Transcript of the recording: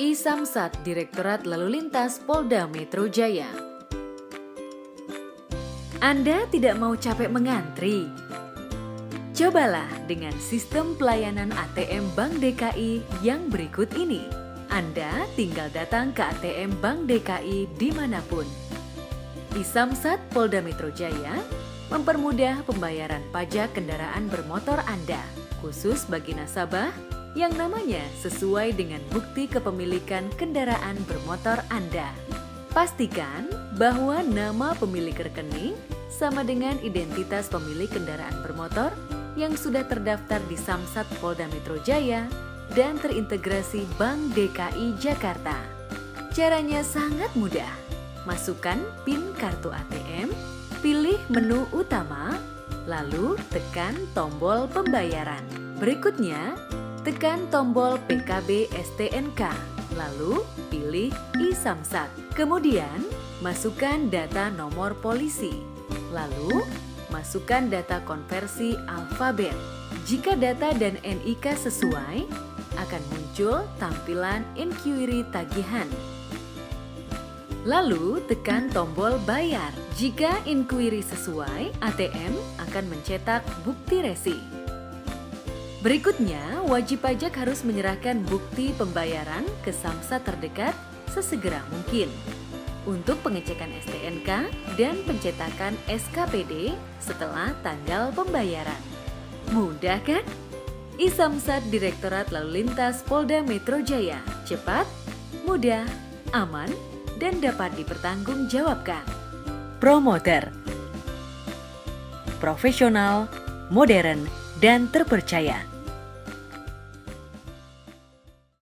Isamsat Direktorat Lalu Lintas Polda Metro Jaya. Anda tidak mau capek mengantri? Cobalah dengan sistem pelayanan ATM Bank DKI yang berikut ini. Anda tinggal datang ke ATM Bank DKI di mana pun. Isamsat Polda Metro Jaya mempermudah pembayaran pajak kendaraan bermotor Anda, khusus bagi nasabah yang namanya sesuai dengan bukti kepemilikan kendaraan bermotor Anda. Pastikan bahwa nama pemilik rekening sama dengan identitas pemilik kendaraan bermotor yang sudah terdaftar di Samsat Polda Metro Jaya dan terintegrasi Bank DKI Jakarta. Caranya sangat mudah. Masukkan PIN kartu ATM, pilih menu utama, lalu tekan tombol pembayaran. Berikutnya, tekan tombol PKB STNK, lalu pilih e-Samsat. Kemudian, masukkan data nomor polisi, lalu masukkan data konversi alfabet. Jika data dan NIK sesuai, akan muncul tampilan inquiry tagihan. Lalu tekan tombol bayar. Jika inquiry sesuai, ATM akan mencetak bukti resi. Berikutnya, wajib pajak harus menyerahkan bukti pembayaran ke samsat terdekat sesegera mungkin untuk pengecekan STNK dan pencetakan SKPD setelah tanggal pembayaran. Mudah kan? Isamsat Direktorat Lalu Lintas Polda Metro Jaya. Cepat, mudah, aman, dan dapat dipertanggungjawabkan. Promoter Profesional, modern, dan terpercaya